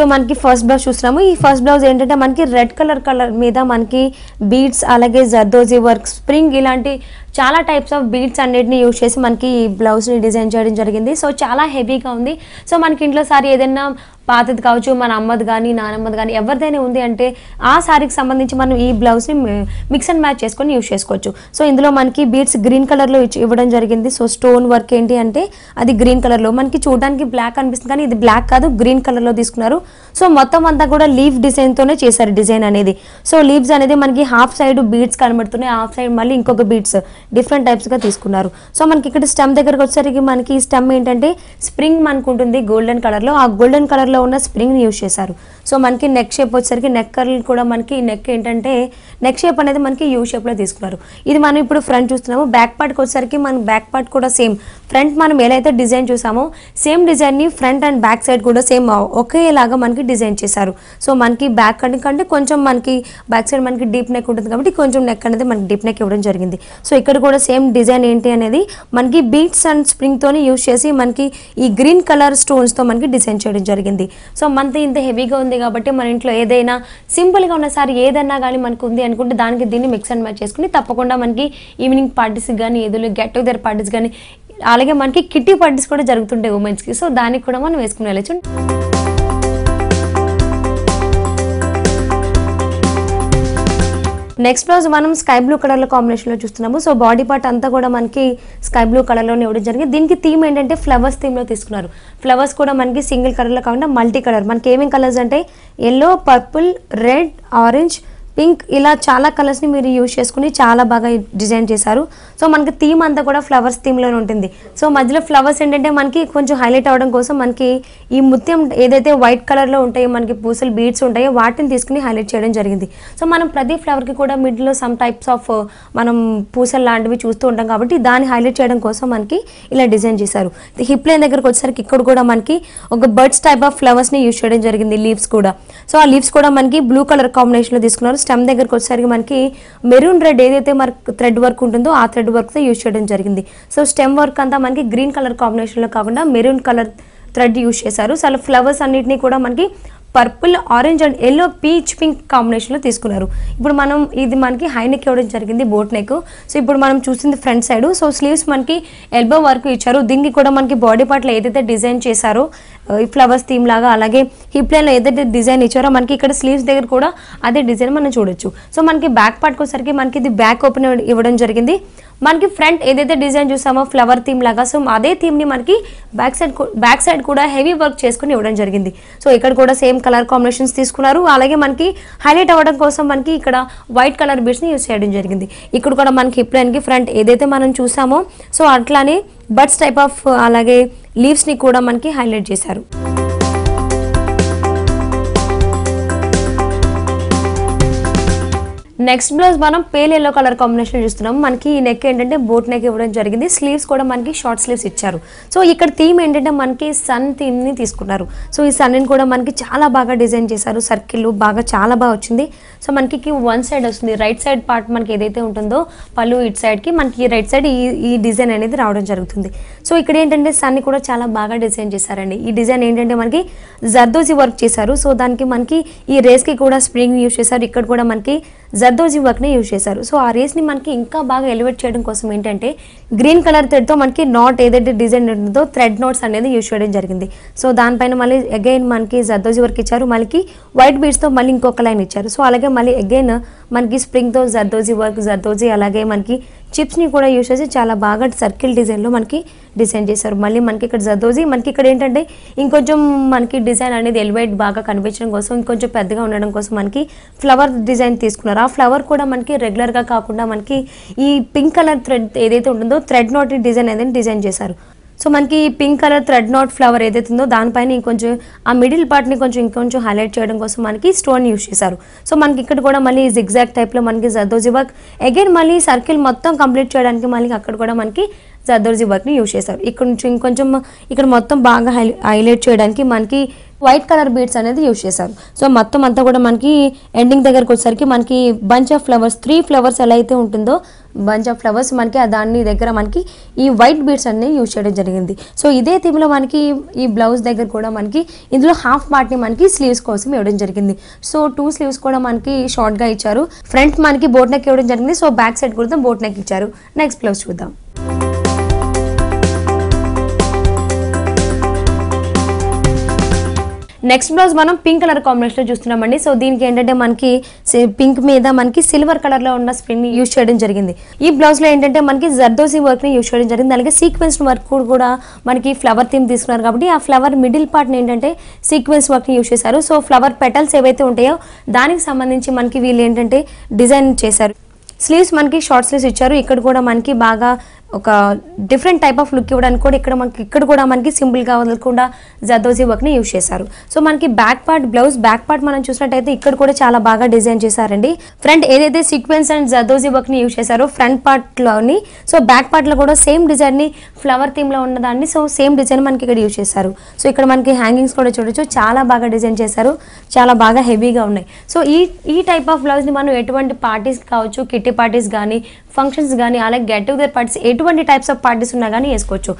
So మనకి first blouse చూసినాము ఈ ఫస్ట్ బ్లౌజ్ ఏంటంటే మనకి రెడ్ కలర్ కలర్ మీద మనకి బీడ్స్ అలాగే జర్దోజీ వర్క్ స్ప్రింగ్ ఇలాంటి చాలా టైప్స్ ఆఫ్ బీడ్స్ అన్నిటిని యూజ్ చేసి మనకి ఈ బ్లౌజ్ని డిజైన్ చేయడం జరిగింది. సో చాలా హెవీగా ఉంది. సో మనకి ఇంట్లో సారీ ఏదైనా పాతది కావచ్చు మన అమ్మది కానీ నానమ్మది కానీ ఎవరిదైనా ఉంది అంటే ఆ సారీకి సంబంధించి మనం ఈ బ్లౌజ్ని మిక్స్ అండ్ మ్యాచ్ చేసుకొని యూజ్ చేసుకోవచ్చు. సో ఇందులో మనకి బీడ్స్ గ్రీన్ కలర్లో ఇవ్వడం జరిగింది. సో స్టోన్ వర్క్ ఏంటి అంటే అది గ్రీన్ కలర్లో మనకి చూడడానికి బ్లాక్ అనిపిస్తుంది కానీ ఇది బ్లాక్ కాదు గ్రీన్ కలర్లో తీసుకున్నారు. సో మొత్తం అంతా కూడా లీఫ్ డిజైన్తోనే చేశారు డిజైన్ అనేది. సో లీవ్స్ అనేది మనకి హాఫ్ సైడ్ బీడ్స్ కనబడుతున్నాయి హాఫ్ సైడ్ మళ్ళీ ఇంకొక బీడ్స్ డిఫరెంట్ టైప్స్గా తీసుకున్నారు. సో మనకి ఇక్కడ స్టెమ్ దగ్గరకు వచ్చేసరికి మనకి ఈ స్టెమ్ ఏంటంటే స్ప్రింగ్ మనకు ఉంటుంది గోల్డెన్ కలర్లో ఆ గోల్డెన్ కలర్లో ఉన్న స్ప్రింగ్ని యూజ్ చేశారు. సో మనకి నెక్ షేప్ వచ్చేసరికి నెక్ కర్ల్ కూడా మనకి నెక్ ఏంటంటే నెక్ షేప్ అనేది మనకి యూ షేప్లో తీసుకున్నారు. ఇది మనం ఇప్పుడు ఫ్రంట్ చూస్తున్నాము. బ్యాక్ పార్ట్కి వచ్చేసరికి మన బ్యాక్ పార్ట్ కూడా సేమ్ ఫ్రంట్ మనం ఎలా అయితే డిజైన్ చూసామో సేమ్ డిజైన్ని ఫ్రంట్ అండ్ బ్యాక్ సైడ్ కూడా సేమ్ ఒకేలాగా మనకి డిజైన్ చేశారు. సో మనకి బ్యాక్ కంటే కొంచెం మనకి బ్యాక్ సైడ్ మనకి డీప్ నెక్ ఉంటుంది కాబట్టి కొంచెం నెక్ అనేది మనకి డీప్ నెక్ ఇవ్వడం జరిగింది. సో ఇక్కడ కూడా సేమ్ డిజైన్ ఏంటి అనేది మనకి బీట్స్ అండ్ స్ప్రింగ్తోని యూజ్ చేసి మనకి ఈ గ్రీన్ కలర్ స్టోన్స్తో మనకి డిజైన్ చేయడం జరిగింది. సో మనది ఇంత హెవీగా ఉంది కాబట్టి మన ఇంట్లో ఏదైనా సింపుల్గా ఉన్న సారీ ఏదన్నా కానీ మనకు ఉంది అనుకుంటే దానికి దీన్ని మిక్స్ అండ్ మ్యాచ్ చేసుకుని తప్పకుండా మనకి ఈవినింగ్ పార్టీస్ కానీ ఏదో గెట్ టుగెదర్ పార్టీస్ కానీ అలాగే మనకి కిట్టి పార్టీస్ కూడా జరుగుతుంటాయి ఉమెన్స్కి సో దానికి కూడా మనం వేసుకుని వెళ్ళచ్చు నెక్స్ట్ రోజు మనం స్కై బ్లూ కలర్లో కాంబినేషన్లో చూస్తున్నాము. సో బాడీ పార్ట్ అంతా కూడా మనకి స్కై బ్లూ కలర్లోనే ఇవ్వడం జరిగింది. దీనికి థీమ్ ఏంటంటే ఫ్లవర్స్ థీమ్లో తీసుకున్నారు. ఫ్లవర్స్ కూడా మనకి సింగిల్ కలర్లో కాకుండా మల్టీ కలర్ మనకి ఏమేమి కలర్స్ అంటే yellow purple red orange pink ఇలా చాలా కలర్స్ని మీరు యూజ్ చేసుకుని చాలా బాగా డిజైన్ చేశారు. సో మనకి థీమ్ అంతా కూడా ఫ్లవర్స్ థీమ్లోనే ఉంటుంది. సో మధ్యలో ఫ్లవర్స్ ఏంటంటే మనకి కొంచెం హైలైట్ అవ్వడం కోసం మనకి ఈ ముత్యం ఏదైతే వైట్ కలర్లో ఉంటాయో మనకి పూసలు బీడ్స్ ఉంటాయో వాటిని తీసుకుని హైలైట్ చేయడం జరిగింది. సో మనం ప్రతి ఫ్లవర్కి కూడా మిడిల్లో సమ్ టైప్స్ ఆఫ్ మనం పూసలు లాంటివి చూస్తూ ఉంటాం కాబట్టి దాన్ని హైలైట్ చేయడం కోసం మనకి ఇలా డిజైన్ చేశారు. హిప్ లైన్ దగ్గరకు వచ్చేసరికి ఇక్కడ కూడా మనకి ఒక బర్డ్స్ టైప్ ఆఫ్ ఫ్లవర్స్ని యూజ్ చేయడం జరిగింది లీవ్స్ కూడా. సో ఆ లీవ్స్ కూడా మనకి బ్లూ కలర్ కాంబినేషన్లో తీసుకున్నారు. స్టెమ్ దగ్గరకు వచ్చేసరికి మనకి మెరూన్ రెడ్ ఏదైతే మనకి థ్రెడ్ వర్క్ ఉంటుందో ఆ థ్రెడ్ వర్క్తో యూజ్ చేయడం జరిగింది. సో స్టెమ్ వర్క్ అంతా మనకి గ్రీన్ కలర్ కాంబినేషన్లో కాకుండా మెరూన్ కలర్ థ్రెడ్ యూజ్ చేశారు. సో అలా ఫ్లవర్స్ అన్నిటినీ కూడా మనకి purple orange and yellow peach pink కాంబినేషన్లో తీసుకున్నారు. ఇప్పుడు మనం ఇది మనకి హై నెక్ ఇవ్వడం జరిగింది బోట్ నెక్ సో ఇప్పుడు మనం చూసింది ఫ్రంట్ సైడ్ సో స్లీవ్స్ మనకి ఎల్బో వర్క్ ఇచ్చారు. దీనికి కూడా మనకి బాడీ పార్ట్లో ఏదైతే డిజైన్ చేశారో ఈ ఫ్లవర్స్ థీమ్ లాగా అలాగే హిప్ లైన్లో ఏదైతే డిజైన్ ఇచ్చారో మనకి ఇక్కడ స్లీవ్స్ దగ్గర కూడా అదే డిజైన్ మనం చూడొచ్చు. సో మనకి బ్యాక్ పార్ట్కి వచ్చేసరికి మనకి ఇది బ్యాక్ ఓపెన్ ఇవ్వడం జరిగింది. మనకి ఫ్రంట్ ఏదైతే డిజైన్ చూసామో ఫ్లవర్ థీమ్ లాగా సో అదే థీమ్ని మనకి బ్యాక్ సైడ్ బ్యాక్ సైడ్ కూడా హెవీ వర్క్ చేసుకుని ఇవ్వడం జరిగింది. సో ఇక్కడ కూడా సేమ్ కలర్ కాంబినేషన్స్ తీసుకున్నారు. అలాగే మనకి హైలైట్ అవ్వడం కోసం మనకి ఇక్కడ వైట్ కలర్ బీడ్స్ని యూస్ చేయడం జరిగింది. ఇక్కడ కూడా మనకి హిప్ లైన్కి ఫ్రంట్ ఏదైతే మనం చూసామో సో అట్లానే బర్డ్స్ టైప్ ఆఫ్ అలాగే లీవ్స్ని కూడా మనకి హైలైట్ చేశారు. నెక్స్ట్ బ్లౌజ్ మనం పేల్ ఎల్లో కలర్ కాంబినేషన్ చూస్తున్నాం. మనకి ఈ నెక్ ఏంటంటే బోట్ నెక్ ఇవ్వడం జరిగింది. స్లీవ్స్ కూడా మనకి షార్ట్ స్లీవ్స్ ఇచ్చారు. సో ఇక్కడ థీమ్ ఏంటంటే మనకి సన్ థీమ్ని తీసుకున్నారు. సో ఈ సన్ని కూడా మనకి చాలా బాగా డిజైన్ చేశారు. సర్కిల్ బాగా చాలా బాగా వచ్చింది. సో మనకి వన్ సైడ్ వస్తుంది. రైట్ సైడ్ పార్ట్ మనకి ఏదైతే ఉంటుందో పళ్ళు ఇట్ సైడ్కి మనకి రైట్ సైడ్ ఈ ఈ డిజైన్ అనేది రావడం జరుగుతుంది. సో ఇక్కడ ఏంటంటే సన్ని కూడా చాలా బాగా డిజైన్ చేశారండి. ఈ డిజైన్ ఏంటంటే మనకి జర్దోజీ వర్క్ చేశారు. సో దానికి మనకి ఈ రేస్కి కూడా స్ప్రింగ్ యూస్ చేశారు. ఇక్కడ కూడా మనకి జర్దోజీ వర్క్ని యూజ్ చేశారు. సో ఆ రేస్ని మనకి ఇంకా బాగా ఎలివేట్ చేయడం కోసం ఏంటంటే గ్రీన్ కలర్ థ్రెడ్తో మనకి నాట్ ఏదైతే డిజైన్ ఉంటుందో థ్రెడ్ నోట్స్ అనేది యూజ్ చేయడం జరిగింది. సో దానిపైన మళ్ళీ అగైన్ మనకి జర్దోజీ వర్క్ ఇచ్చారు. మళ్ళీ వైట్ బీడ్స్తో మళ్ళీ ఇంకొక లైన్ ఇచ్చారు. సో అలాగే మళ్ళీ అగైన్ మనకి స్ప్రింగ్తో జర్దోజీ వర్క్ జర్దోజీ అలాగే మనకి చిప్స్ని కూడా యూజ్ చేసి చాలా బాగా సర్కిల్ డిజైన్లో మనకి డిజైన్ చేశారు. మళ్ళీ మనకి ఇక్కడ జర్దోజీ మనకి ఇక్కడ ఏంటంటే ఇంకొంచెం మనకి డిజైన్ అనేది ఎలివేట్ బాగా కనిపించడం కోసం ఇంకొంచెం పెద్దగా ఉండడం కోసం మనకి ఫ్లవర్ డిజైన్ తీసుకున్నారు. ఆ ఫ్లవర్ కూడా మనకి రెగ్యులర్గా కాకుండా మనకి ఈ పింక్ కలర్ థ్రెడ్ ఏదైతే ఉంటుందో థ్రెడ్ నోటి డిజైన్ అనేది డిజైన్ చేశారు. సో మనకి pink colour thread knot flower ఏదైతే ఉందో దానిపైన ఇంకొంచెం ఆ మిడిల్ పార్ట్ని కొంచెం ఇంకొంచెం హైలైట్ చేయడం కోసం మనకి స్టోన్ యూస్ చేశారు. సో మనకి ఇక్కడ కూడా మళ్ళీ జిగ్జాగ్ టైప్లో మనకి జర్దోజీ వర్క్ అగైన్ మళ్ళీ సర్కిల్ మొత్తం కంప్లీట్ చేయడానికి మళ్ళీ అక్కడ కూడా మనకి జర్దోజీ వర్క్ని యూజ్ చేశారు. ఇక్కడ నుంచి ఇంకొంచెం ఇక్కడ మొత్తం బాగా హై హైలైట్ చేయడానికి మనకి వైట్ కలర్ బీడ్స్ అనేది యూజ్ చేశారు. సో మొత్తం అంతా కూడా మనకి ఎండింగ్ దగ్గరకు వచ్చేసరికి మనకి bunch of flowers three flowers ఎలా అయితే ఉంటుందో బంచ్ ఆఫ్ ఫ్లవర్స్ మనకి దాన్ని దాని దగ్గర మనకి ఈ వైట్ బీడ్స్ అన్ని యూజ్ చేయడం జరిగింది. సో ఇదే థీమ్లో మనకి ఈ బ్లౌజ్ దగ్గర కూడా మనకి ఇందులో హాఫ్ పార్ట్ని మనకి స్లీవ్స్ కోసం ఇవ్వడం జరిగింది. సో టూ స్లీవ్స్ కూడా మనకి షార్ట్గా ఇచ్చారు. ఫ్రంట్ మనకి బోట్ నెక్ ఇవ్వడం జరిగింది. సో బ్యాక్ సైడ్ కూడా బోట్ నెక్ ఇచ్చారు. నెక్స్ట్ బ్లౌజ్ చూద్దాం. నెక్స్ట్ బ్లౌజ్ మనం పింక్ కలర్ కాంబినేషన్లో చూస్తున్నామండి. సో దీనికి ఏంటంటే మనకి పింక్ మీద మనకి సిల్వర్ కలర్లో ఉన్న స్ప్రింగ్ యూజ్ చేయడం జరిగింది. ఈ బ్లౌజ్లో ఏంటంటే మనకి జర్దోసి వర్క్ని యూజ్ చేయడం జరిగింది. అలాగే సీక్వెన్స్ వర్క్ కూడా మనకి ఫ్లవర్ థీమ్ తీసుకున్నారు కాబట్టి ఆ ఫ్లవర్ మిడిల్ పార్ట్ని ఏంటంటే సీక్వెన్స్ వర్క్ని యూజ్ చేశారు. సో ఫ్లవర్ పెటల్స్ ఏవైతే ఉంటాయో దానికి సంబంధించి మనకి వీళ్ళు ఏంటంటే డిజైన్ చేశారు. స్లీవ్స్ మనకి షార్ట్ స్లీవ్స్ ఇచ్చారు. ఇక్కడ కూడా మనకి బాగా ఒక డిఫరెంట్ టైప్ ఆఫ్ లుక్ ఇవ్వడానికి కూడా ఇక్కడ మనకి ఇక్కడ కూడా మనకి సింపుల్గా వదలకుండా జర్దోజీ వర్క్ని యూజ్ చేశారు. సో మనకి back part blouse back part మనం చూసినట్టయితే ఇక్కడ కూడా చాలా బాగా డిజైన్ చేశారండి. ఫ్రంట్ ఏదైతే సీక్వెన్స్ అండ్ జర్దోజీ వర్క్ని యూజ్ చేశారో ఫ్రంట్ పార్ట్లోని సో బ్యాక్ పార్ట్లో కూడా సేమ్ డిజైన్ని ఫ్లవర్ థీమ్లో ఉన్నదాన్ని సో సేమ్ డిజైన్ మనకి ఇక్కడ యూజ్ చేశారు. సో ఇక్కడ మనకి హ్యాంగింగ్స్ కూడా చూడొచ్చు. చాలా బాగా డిజైన్ చేశారు. చాలా బాగా హెవీగా ఉన్నాయి. సో ఈ ఈ టైప్ ఆఫ్ బ్లౌజ్ని మనం ఎటువంటి పార్టీస్ కావచ్చు కిట్టి పార్టీస్ కానీ ఫంక్షన్స్ కానీ అలాగే గెట్ టుగెదర్ పార్టీస్ ఎటువంటి టైప్స్ ఆఫ్ పార్టీస్ ఉన్నా కానీ వేసుకోవచ్చు.